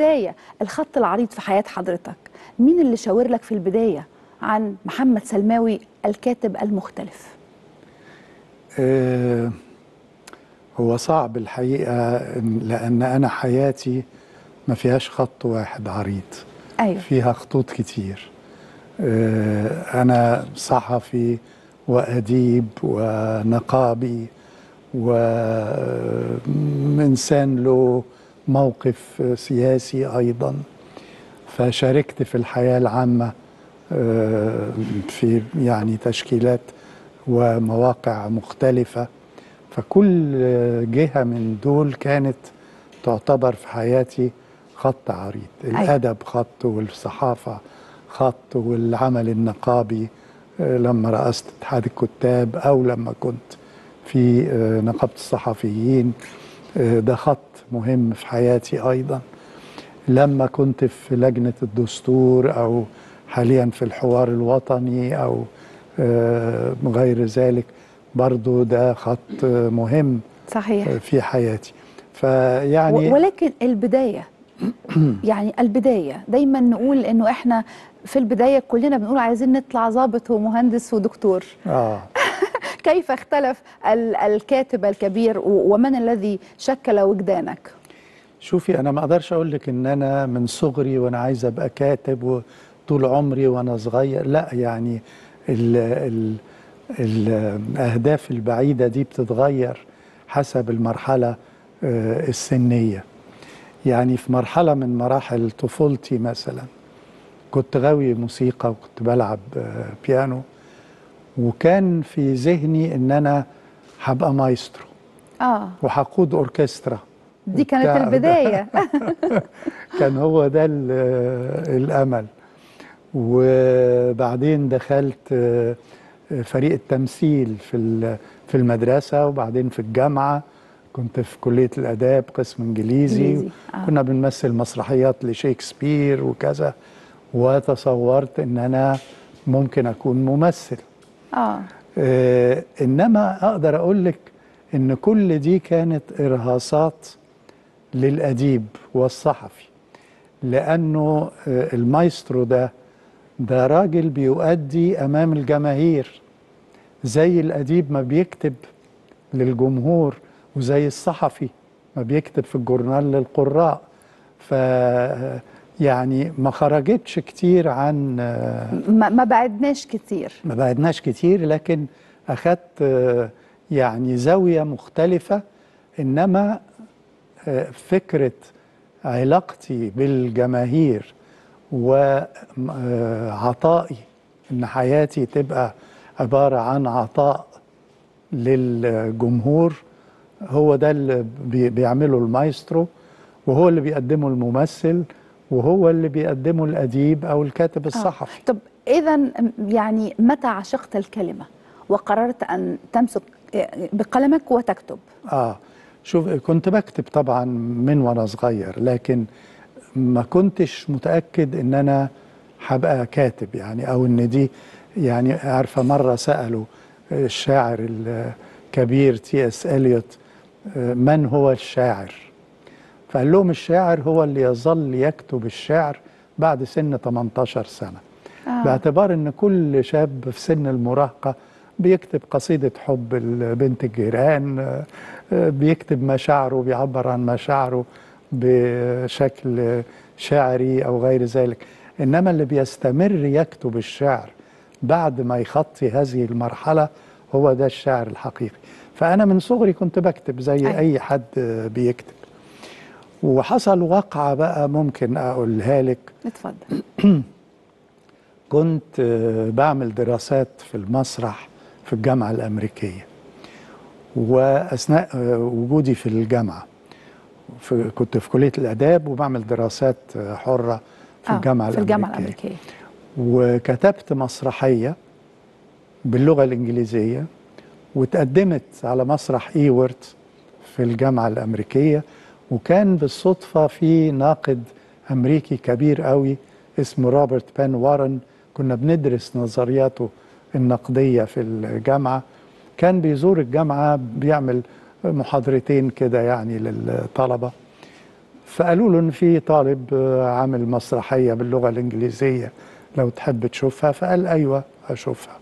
البداية الخط العريض في حياة حضرتك. مين اللي شاور لك في البداية؟ عن محمد سلماوي الكاتب المختلف. آه، هو صعب الحقيقة لأن أنا حياتي ما فيهاش خط واحد عريض. أيوه. فيها خطوط كتير. آه، أنا صحفي وأديب ونقابي وإنسان له موقف سياسي أيضا فشاركت في الحياة العامة آه، في يعني تشكيلات ومواقع مختلفة. فكل جهة من دول كانت تعتبر في حياتي خط عريض. الأدب خط والصحافة خط والعمل النقابي آه، لما رأست اتحاد الكتاب أو لما كنت في آه، نقابة الصحفيين ده خط مهم في حياتي أيضا. لما كنت في لجنة الدستور أو حاليا في الحوار الوطني أو آه، غير ذلك برضو ده خط مهم صحيح. آه، في حياتي. فيعني ولكن البداية يعني البداية دايما نقول إنه إحنا في البداية كلنا بنقول عايزين نطلع ضابط ومهندس ودكتور. آه. كيف اختلف ال- الكاتب الكبير ومن الذي شكل وجدانك؟ شوفي أنا ما أقدرش أقول لك إن أنا من صغري وأنا عايز أبقى كاتب وطول عمري وأنا صغير. لا يعني ال ال الأهداف البعيدة دي بتتغير حسب المرحلة آه، السنية. يعني في مرحلة من مراحل طفولتي مثلا كنت غاوي موسيقى وكنت بلعب آه، بيانو. وكان في ذهني إن أنا هبقى مايسترو. آه. وهقود أوركسترا. دي كانت وبتاع. البداية. كان هو ده ال- الأمل. وبعدين دخلت آه، فريق التمثيل في في المدرسة وبعدين في الجامعة. كنت في كلية الآداب قسم إنجليزي. إنجليزي، آه. كنا بنمثل مسرحيات لشكسبير وكذا. وتصورت إن أنا ممكن أكون ممثل. آه. آه، إنما أقدر أقول لك إن كل دي كانت إرهاصات للأديب والصحفي لأنه آه، المايسترو ده ده راجل بيؤدي أمام الجماهير زي الأديب ما بيكتب للجمهور وزي الصحفي ما بيكتب في الجورنال للقراء. ف يعني ما خرجتش كتير عن آه، ما ما بعدناش كتير. ما بعدناش كتير لكن أخدت آه، يعني زاوية مختلفة. إنما آه، فكرة علاقتي بالجماهير وعطائي إن حياتي تبقى عبارة عن عطاء للجمهور هو ده اللي بي- بيعمله المايسترو وهو اللي بيقدمه الممثل. وهو اللي بيقدمه الأديب أو الكاتب الصحفي. طب اذا يعني متى عشقت الكلمة وقررت أن تمسك بقلمك وتكتب؟ آه. شوف كنت بكتب طبعا من وأنا صغير لكن ما كنتش متأكد إن أنا هبقى كاتب يعني أو إن دي يعني عارفة مرة سألوا الشاعر الكبير تي اس اليوت آه، من هو الشاعر؟ فقال لهم الشاعر هو اللي يظل يكتب الشعر بعد سن 18 سنة آه. باعتبار إن كل شاب في سن المراهقة بيكتب قصيدة حب لبنت الجيران بيكتب مشاعره بيعبر عن مشاعره بشكل شعري أو غير ذلك إنما اللي بيستمر يكتب الشعر بعد ما يخطي هذه المرحلة هو ده الشعر الحقيقي فأنا من صغري كنت بكتب زي أيوة. أي حد بيكتب وحصل واقعه بقى ممكن أقولها لك. اتفضل. كنت آه، بعمل دراسات في المسرح في الجامعة الأمريكية وأثناء آه، وجودي في الجامعة. في كنت في كلية الآداب وبعمل دراسات آه، حرة في آه، الجامعة في الجامعة الأمريكية. الأمريكية. وكتبت مسرحية باللغة الإنجليزية وتقدمت على مسرح إيورت في الجامعة الأمريكية. وكان بالصدفة في ناقد أمريكي كبير قوي اسمه روبرت بان وارن. كنا بندرس نظرياته النقدية في الجامعة. كان بيزور الجامعة بيعمل محاضرتين كده يعني للطلبة. فقالوا له إن في طالب عامل مسرحية باللغة الإنجليزية لو تحب تشوفها. فقال أيوه أشوفها.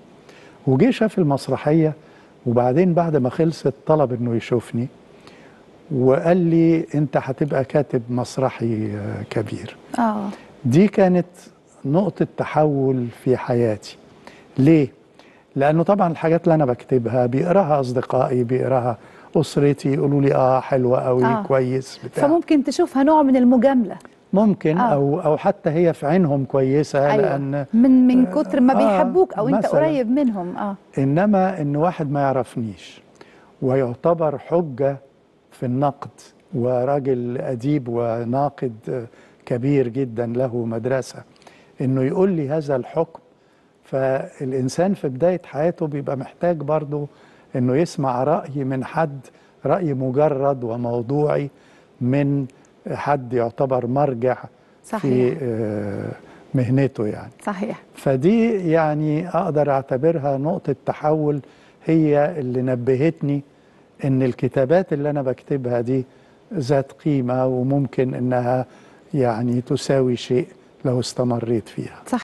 وجه شاف المسرحية وبعدين بعد ما خلصت طلب إنه يشوفني. وقال لي انت هتبقى كاتب مسرحي آه، كبير آه دي كانت نقطة تحول في حياتي ليه؟ لأنه طبعا الحاجات اللي أنا بكتبها بيقراها أصدقائي بيقراها أسرتي يقولوا لي آه حلوة قوي آه. آه. كويس بتاع فممكن تشوفها نوع من المجاملة ممكن آه. آه. أو أو حتى هي في عينهم كويسة أيوة. لأن من من كتر ما آه، بيحبوك أو أنت مثلاً. قريب منهم آه إنما إن واحد ما يعرفنيش ويعتبر حجة في النقد وراجل أديب وناقد كبير جدا له مدرسة إنه يقول لي هذا الحكم فالإنسان في بداية حياته بيبقى محتاج برضه إنه يسمع رأي من حد رأي مجرد وموضوعي من حد يعتبر مرجع صحيح. في آه، مهنته يعني صحيح فدي يعني أقدر أعتبرها نقطة تحول هي اللي نبهتني إن الكتابات اللي أنا بكتبها دي ذات قيمة وممكن إنها يعني تساوي شيء لو استمريت فيها. صح.